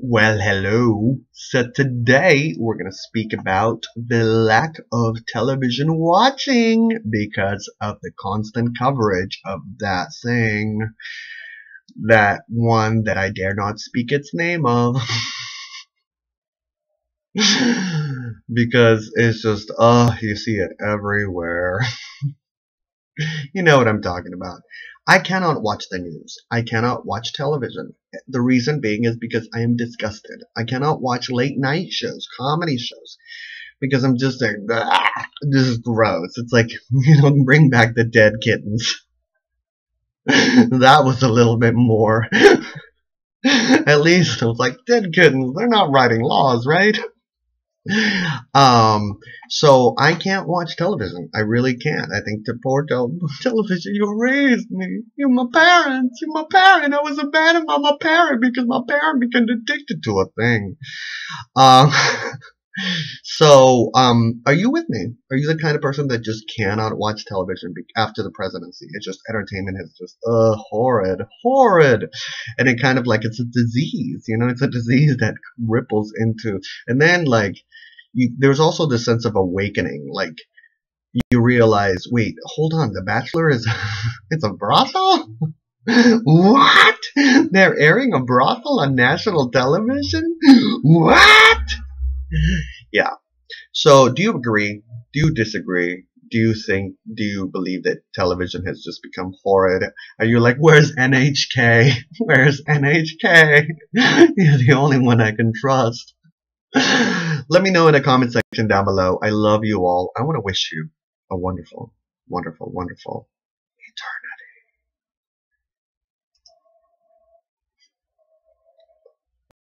Well, hello. So today we're going to speak about the lack of television watching because of the constant coverage of that thing. That one that I dare not speak its name of. because it's just, oh, you see it everywhere. you know what I'm talking about. I cannot watch the news. I cannot watch television. The reason being is because I am disgusted. I cannot watch late night shows, comedy shows, because I'm just like, this is gross. It's like, you know, bring back the dead kittens. that was a little bit more. At least I was like, dead kittens, they're not writing laws, right? um, so I can't watch television. I really can't. I think the poor tel- television, you raised me. You're my parents. You're my parent. I was abandoned by my parent because my parent became addicted to a thing. Um, so, um, are you with me? Are you the kind of person that just cannot watch television after the presidency? It's just entertainment is just, uh, horrid, horrid. And it kind of like, it's a disease, you know, it's a disease that ripples into, and then like, you, there's also the sense of awakening. Like you realize, wait, hold on, The Bachelor is it's a brothel. what? They're airing a brothel on national television? What? Yeah. So, do you agree? Do you disagree? Do you think, do you believe that television has just become horrid? Are you like, where's NHK? Where's NHK? You're the only one I can trust. Let me know in the comment section down below. I love you all. I want to wish you a wonderful, wonderful, wonderful